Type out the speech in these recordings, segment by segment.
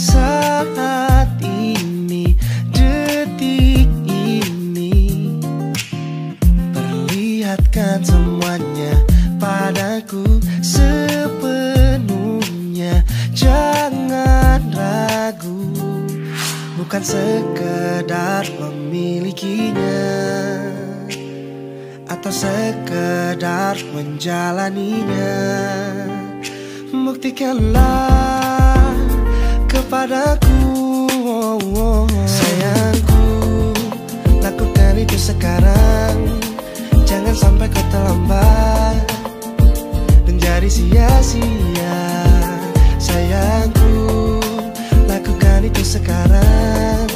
saat ini detik ini. Perlihatkan semuanya padaku sepenuhnya. Jangan ragu bukan sekedar memilikinya atau sekedar menjalaninya. Buktikanlah kepadaku oh, oh, oh. sayangku lakukan itu sekarang jangan sampai kau terlambat. Dan jadi sia-sia sayangku. Lakukan itu sekarang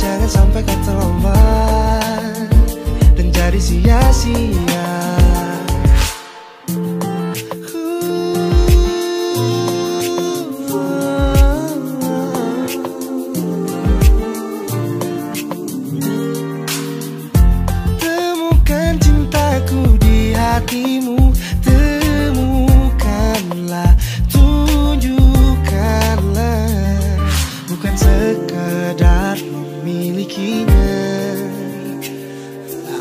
jangan sampai kau terlambat. Dan jadi sia-sia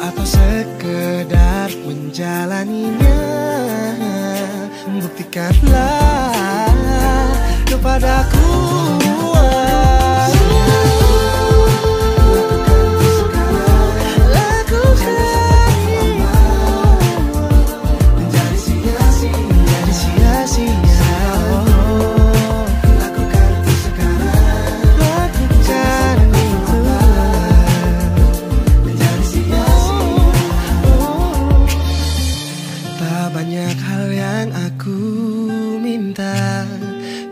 Atau sekedar menjalaninya? Buktikanlah kepadaku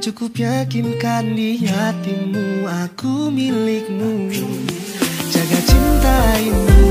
Cukup yakinkan di hatimu Aku milikmu. Jaga cinta ini